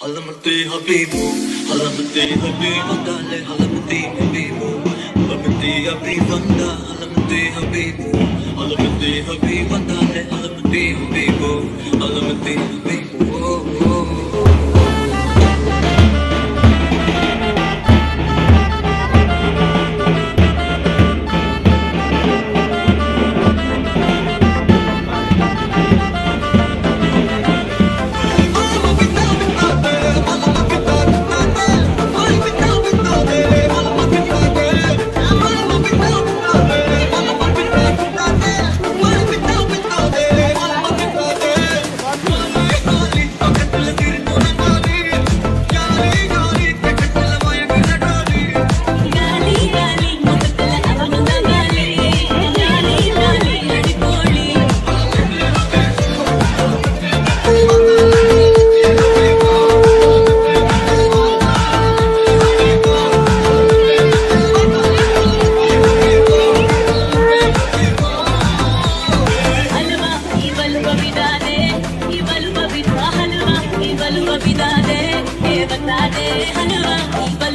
حلمتي حبيبو حلمتي حبيبو دالي حلمتي حبيبو حلمتي حبيبو دا حلمتي حبيبو حلمتي حبيبو دالي حلمتي حبيبو बना दे हलवा की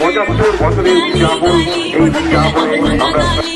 মজা বছর বছরের উদযাপন এই উদযাপনে আমরা